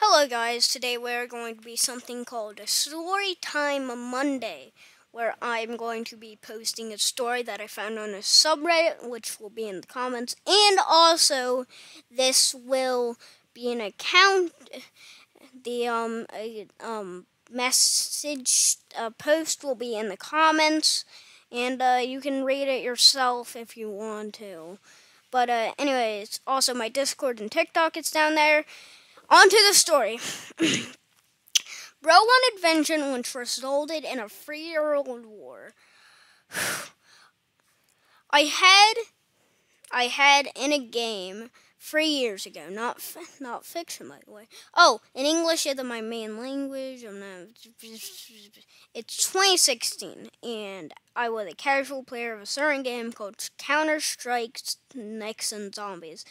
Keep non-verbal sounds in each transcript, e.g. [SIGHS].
Hello guys, today we're going to be something called a Story Time Monday, where I'm going to be posting a story that I found on a subreddit, which will be in the comments, and also this will be an account, the um, a, um message uh, post will be in the comments, and uh, you can read it yourself if you want to. But uh, anyways, also my Discord and TikTok is down there. On to the story. [CLEARS THROAT] Bro one invention which resulted in a three-year-old war. [SIGHS] I had, I had in a game three years ago, not not fiction, by the way. Oh, in English is my main language. I'm not. [LAUGHS] It's 2016, and I was a casual player of a certain game called Counter Strike: Nexon Zombies.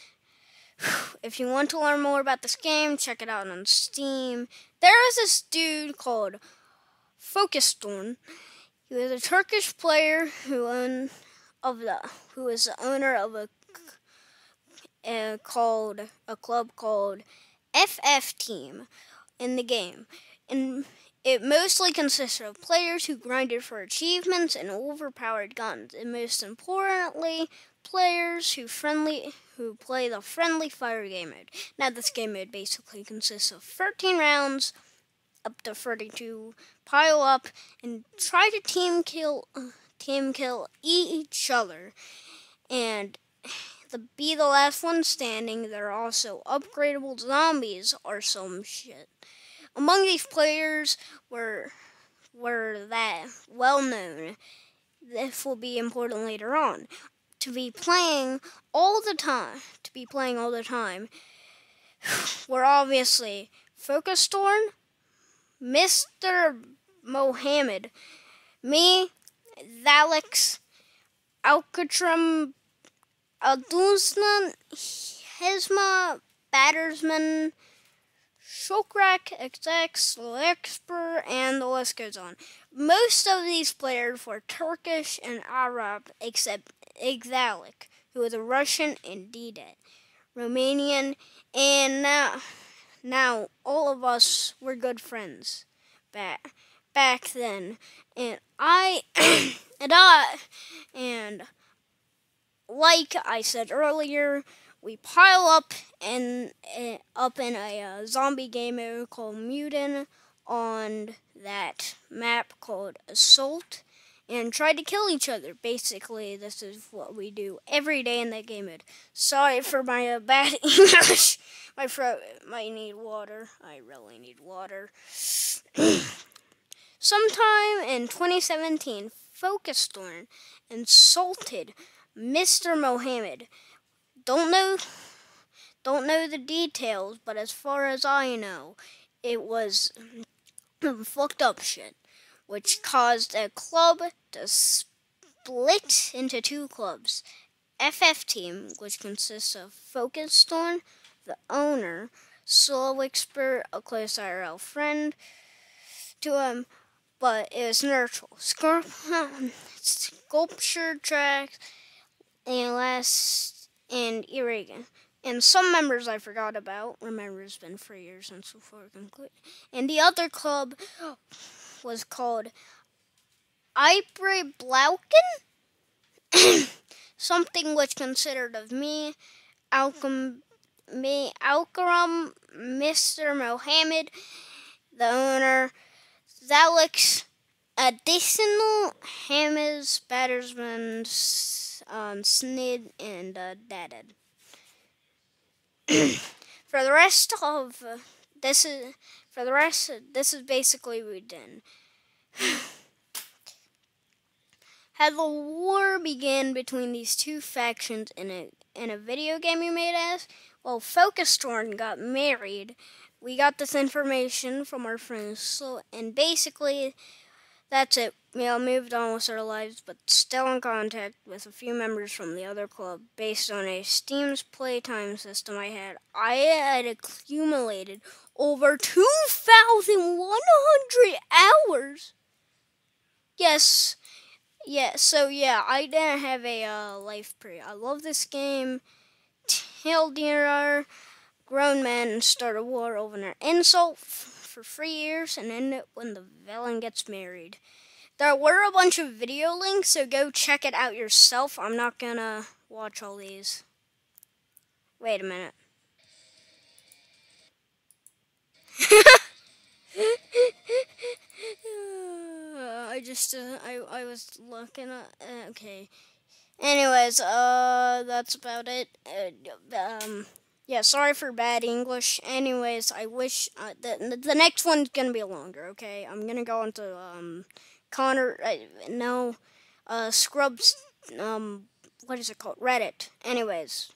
If you want to learn more about this game, check it out on Steam. There is this dude called Focustorn. He was a Turkish player who owned of the who is the owner of a uh, called a club called FF Team in the game, and it mostly consisted of players who grinded for achievements and overpowered guns, and most importantly, players who friendly who play the friendly fire game mode. Now this game mode basically consists of 13 rounds up to 32 pile up and try to team kill [SIGHS] team kill each other and [SIGHS] the be the last one standing. There are also upgradable zombies or some shit. Among these players were were that well known. This will be important later on to be playing all the time, to be playing all the time, [SIGHS] were obviously Focustorn, Mr. Mohammed, me, Zalix, Alcatram, Adusnan, Hezma, Battersman, Shokrak, XX, Lexper, and the list goes on. Most of these players were Turkish and Arab, except Exalic, who was a Russian and D-Day, Romanian, and now, now all of us were good friends back back then, and I [CLEARS THROAT] and I and like I said earlier, we pile up and uh, up in a uh, zombie game called Mutant on that map called Assault and try to kill each other. Basically, this is what we do every day in that game mode. Sorry for my uh, bad [LAUGHS] English. my throat might need water. I really need water. [CLEARS THROAT] Sometime in 2017, Focustorn insulted Mr. Mohammed. Don't know don't know the details, but as far as I know, it was [CLEARS THROAT] fucked up shit which caused a club to split into two clubs. FF Team, which consists of Focustorn, the owner, Slow Expert, a close IRL friend to him, but it was neutral. Sculpture tracks, and last, and Irrigan. And some members I forgot about. Remember, it's been three years since before concluded. And the other club was called Ibre Blauken, [COUGHS] something which considered of me, Alchem, me, Alkaram, Mr. Mohammed, the owner, Zalix, additional Hammers, Battersman, um, Snid, and uh, Dadded. [CLEARS THROAT] For the rest of uh, this is for the rest, this is basically we did. [SIGHS] Had the war began between these two factions in a in a video game you made as? Well, Focustorn got married. We got this information from our friends, so and basically that's it. We all moved on with our lives, but still in contact with a few members from the other club based on a Steam's playtime system I had. I had accumulated over 2,100 hours. Yes, yeah, so yeah, I didn't have a uh, life pre. I love this game. Taildeer, grown men start a war over an insult for three years and end it when the villain gets married. There were a bunch of video links, so go check it out yourself. I'm not gonna watch all these. Wait a minute. [LAUGHS] I just, uh, I, I was looking at, uh, okay. Anyways, uh, that's about it. Uh, um, yeah, sorry for bad English. Anyways, I wish, uh, the, the next one's gonna be longer, okay? I'm gonna go into, um, Connor, uh, no, uh, Scrubs, um, what is it called? Reddit. Anyways,